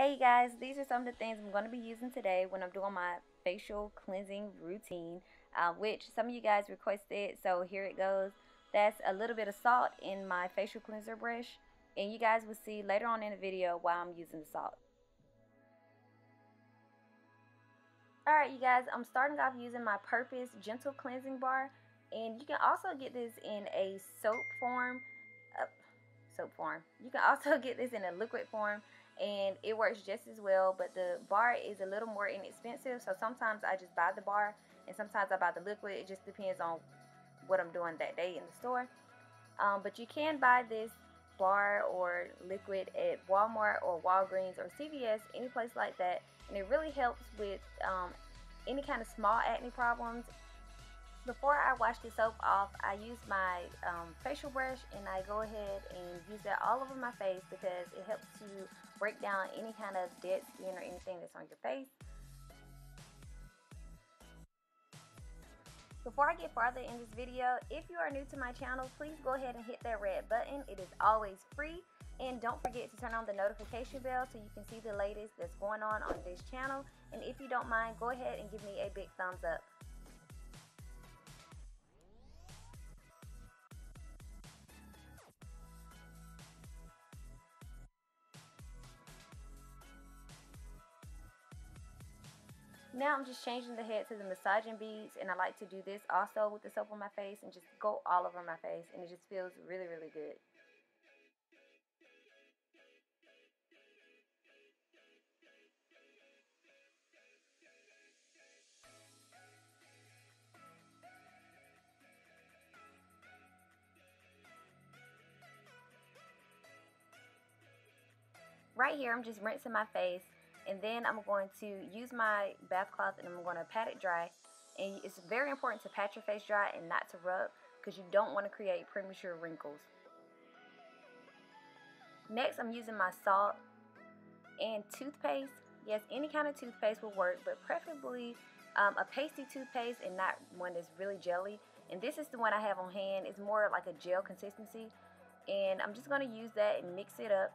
Hey guys, these are some of the things I'm going to be using today when I'm doing my facial cleansing routine, uh, which some of you guys requested, so here it goes. That's a little bit of salt in my facial cleanser brush, and you guys will see later on in the video why I'm using the salt. Alright you guys, I'm starting off using my Purpose Gentle Cleansing Bar, and you can also get this in a soap form, uh, soap form. You can also get this in a liquid form and it works just as well but the bar is a little more inexpensive. So sometimes I just buy the bar and sometimes I buy the liquid. It just depends on what I'm doing that day in the store. Um, but you can buy this bar or liquid at Walmart or Walgreens or CVS any place like that and it really helps with um, any kind of small acne problems before I wash the soap off, I use my um, facial brush and I go ahead and use that all over my face because it helps to break down any kind of dead skin or anything that's on your face. Before I get farther in this video, if you are new to my channel, please go ahead and hit that red button. It is always free. And don't forget to turn on the notification bell so you can see the latest that's going on on this channel. And if you don't mind, go ahead and give me a big thumbs up. Now I'm just changing the head to the massaging beads and I like to do this also with the soap on my face and just go all over my face and it just feels really really good. Right here I'm just rinsing my face and then I'm going to use my bath cloth and I'm going to pat it dry. And it's very important to pat your face dry and not to rub because you don't want to create premature wrinkles. Next I'm using my salt and toothpaste. Yes any kind of toothpaste will work but preferably um, a pasty toothpaste and not one that's really jelly. And this is the one I have on hand. It's more like a gel consistency. And I'm just going to use that and mix it up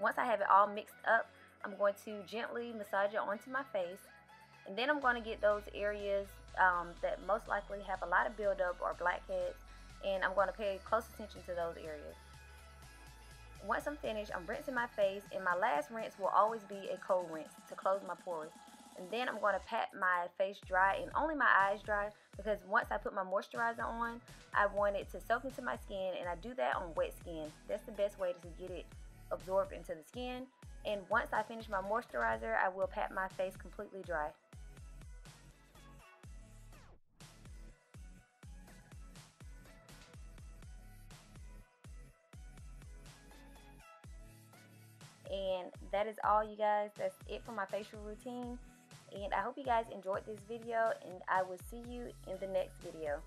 once I have it all mixed up, I'm going to gently massage it onto my face. And then I'm going to get those areas um, that most likely have a lot of buildup or blackheads. And I'm going to pay close attention to those areas. Once I'm finished, I'm rinsing my face. And my last rinse will always be a cold rinse to close my pores. And then I'm going to pat my face dry and only my eyes dry because once I put my moisturizer on, I want it to soak into my skin and I do that on wet skin. That's the best way to get it absorb into the skin. And once I finish my moisturizer, I will pat my face completely dry. And that is all you guys. That's it for my facial routine. And I hope you guys enjoyed this video and I will see you in the next video.